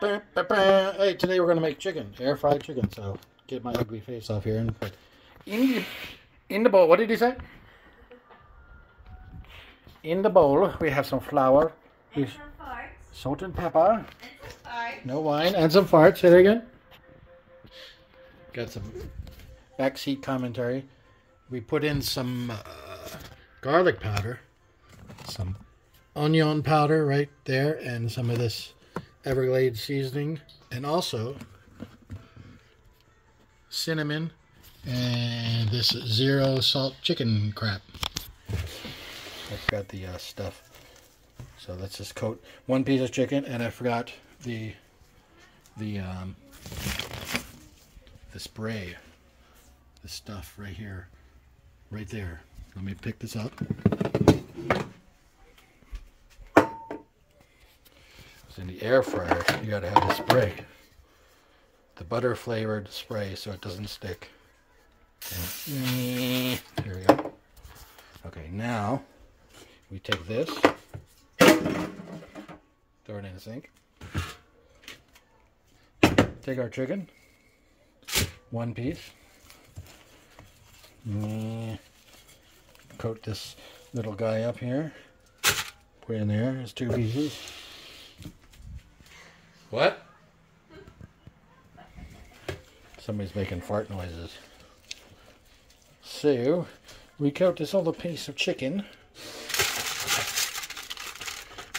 Hey, today we're gonna make chicken, air fried chicken. So get my ugly face off here and put in the in the bowl. What did you say? In the bowl, we have some flour, And some salt and pepper, And some farts. no wine, and some farts. Say that again. Got some backseat commentary. We put in some uh, garlic powder, some onion powder right there, and some of this Everglades seasoning, and also cinnamon and this zero salt chicken crap. I've got the uh, stuff. So let's just coat one piece of chicken, and I forgot the the um, the spray, the stuff right here, right there. Let me pick this up. So in air fryer, you gotta have the spray, the butter flavored spray, so it doesn't stick. Here we go. Okay, now we take this, throw it in the sink. Take our chicken, one piece. Coat this little guy up here. Put in there. There's two pieces. What? Somebody's making fart noises. So, we coat this other piece of chicken.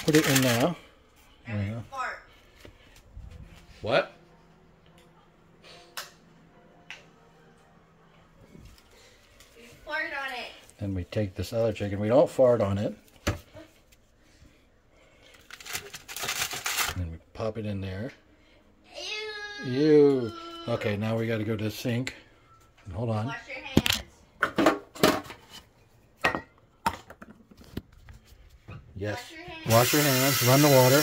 Put it in now. There. Fart. What? You fart on it. Then we take this other chicken. We don't fart on it. And then we pop it in there. Ew. Ew. Okay, now we got to go to the sink. And hold on. Wash your hands. Yes. Wash your hands. Wash your hands. Run the water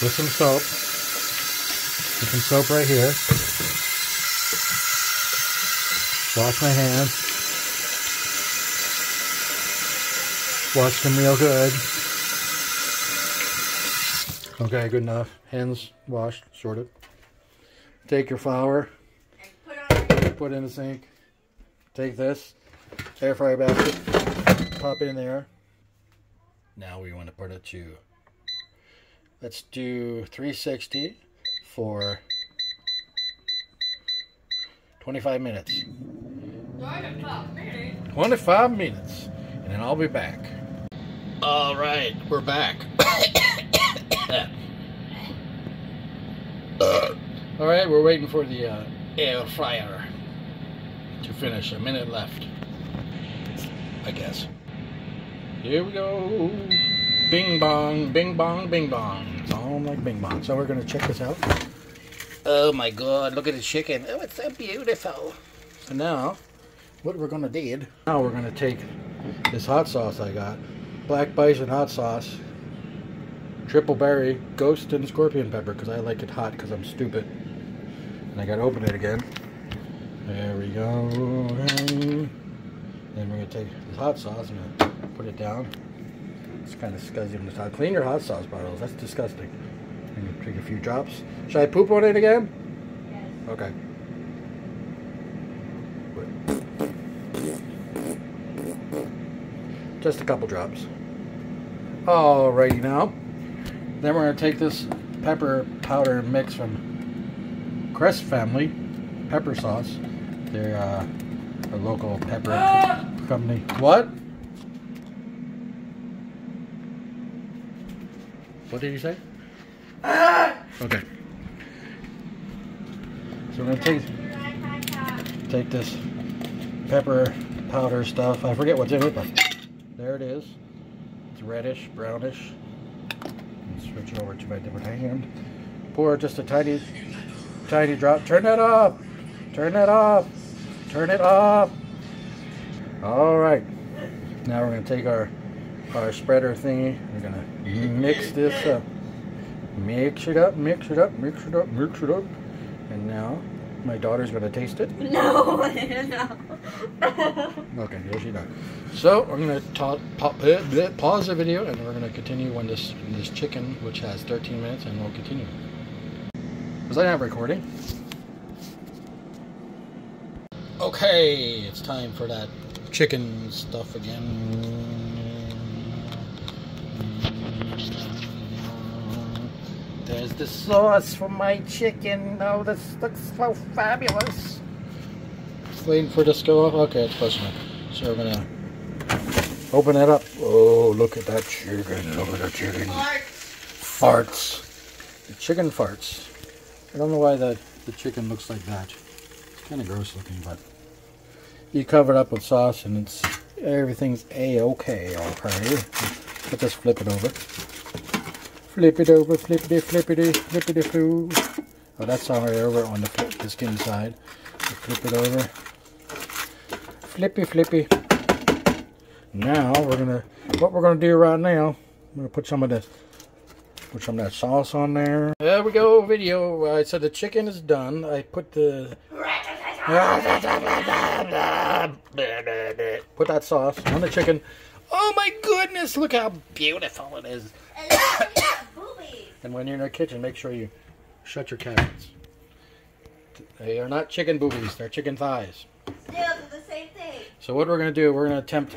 with some soap. Put some soap right here. Wash my hands. Wash them real good. Okay, good enough. Hands washed, sorted. Take your flour, put it in the sink. Take this, air fryer basket, pop it in there. Now we want to put it to, let's do 360 for 25 minutes. 25 minutes. 25 minutes, and then I'll be back. All right, we're back. All right, we're waiting for the uh, air fryer to finish. A minute left, I guess. Here we go. Bing bong, bing bong, bing bong. It's all like bing bong. So we're gonna check this out. Oh my god, look at the chicken. Oh, it's so beautiful. So now, what we're gonna do, now we're gonna take this hot sauce I got. Black bison hot sauce. Triple berry, ghost, and scorpion pepper because I like it hot because I'm stupid. And I gotta open it again. There we go. Then we're gonna take this hot sauce and put it down. It's kind of scuzzy on the top. Clean your hot sauce bottles. That's disgusting. I'm gonna take a few drops. Should I poop on it again? Yes. Okay. Just a couple drops. Alrighty now. Then we're gonna take this pepper powder mix from Crest Family Pepper Sauce. They're uh, a local pepper company. What? What did you say? Okay. So we're gonna take take this pepper powder stuff. I forget what's in it, but there it is. It's reddish, brownish. Switch it over to my different hand. Pour just a tiny, tiny drop. Turn that up. Turn that off. Turn it off. All right. Now we're gonna take our our spreader thingy. We're gonna mix this up. Mix it up, mix it up, mix it up, mix it up. And now My daughter's gonna taste it. No, no. Okay, here she does. So we're gonna ta- pa- bleh, bleh, pause the video and we're gonna continue when this this chicken, which has 13 minutes, and we'll continue. Was I not recording? Okay, it's time for that chicken stuff again. There's the sauce for my chicken. Oh, this looks so fabulous. Waiting for this to go off. Okay, it's close enough. So we're gonna open it up. Oh, look at that chicken. Look at that chicken. Farts. The chicken farts. I don't know why the, the chicken looks like that. It's kind of gross looking, but you cover it up with sauce and it's everything's a-okay, okay. Let's just flip it over. Flip it over, flippity, flippity, flippity, foo. Oh, that's already over on the, the skin side. So flip it over. Flippy, flippy. Now we're gonna, what we're gonna do right now, I'm gonna put some of the, put some of that sauce on there. There we go, video. I said the chicken is done. I put the, put that sauce on the chicken. Oh my goodness, look how beautiful it is. And when you're in the kitchen, make sure you shut your cabinets. They are not chicken boobies, they're chicken thighs. Still do the same thing. So what we're going to do, we're going to attempt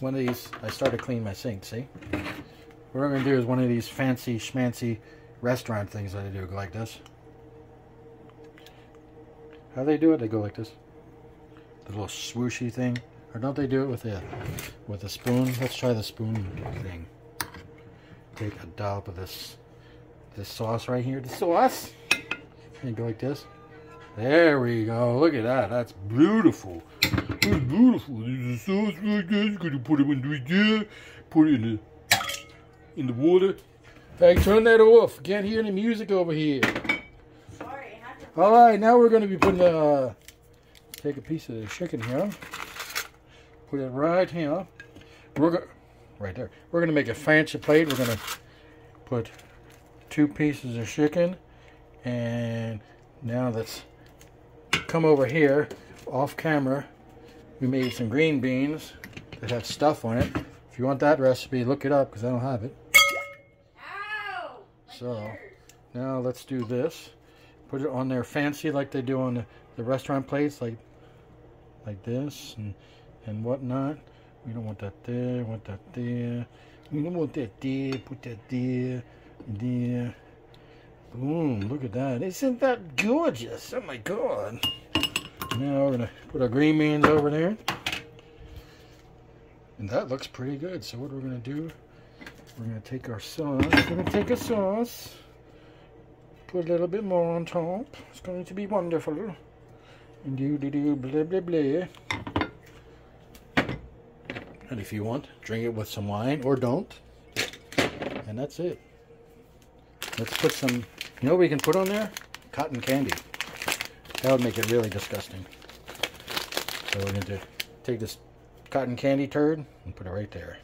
one of these. I started to clean my sink, see? What we're going to do is one of these fancy schmancy restaurant things that they do, go like this. How do they do it? They go like this. The little swooshy thing. Or don't they do it with a with a spoon? Let's try the spoon thing. Take a dollop of this this sauce right here. The sauce. And go like this. There we go. Look at that. That's beautiful. That's beautiful. There's a sauce like this. Gonna put it in right there. Put it in the in the water. Hey, turn that off. Can't hear any music over here. Sorry, have to All right, now we're going to be putting the. Uh, take a piece of the chicken here. Put it right here. We're gonna right there. We're going to make a fancy plate. We're going to put two pieces of chicken, and now let's come over here off camera. We made some green beans that have stuff on it. If you want that recipe, look it up because I don't have it. Ow! So- ears. Now let's do this. Put it on there fancy like they do on the, the restaurant plates, like like this and and whatnot. We don't want that there. We want that there. We don't want that there. Put that there. There. Uh, boom! Look at that. Isn't that gorgeous? Oh my god! Now we're gonna put our green beans over there, and that looks pretty good. So what we're gonna do? We're gonna take our sauce. We're gonna take a sauce. Put a little bit more on top. It's going to be wonderful. And do do do blah blah blah. And if you want, drink it with some wine or don't. And that's it. Let's put some. You know what we can put on there? Cotton candy. That would make it really disgusting. So we're going to take this cotton candy turd and put it right there.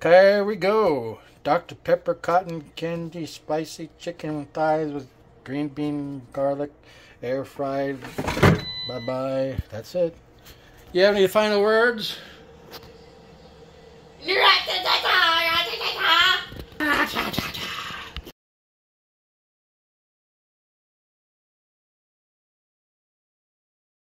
There we go. Dr. Pepper cotton candy spicy chicken thighs with green bean garlic air fried. Bye bye. That's it. You have any final words?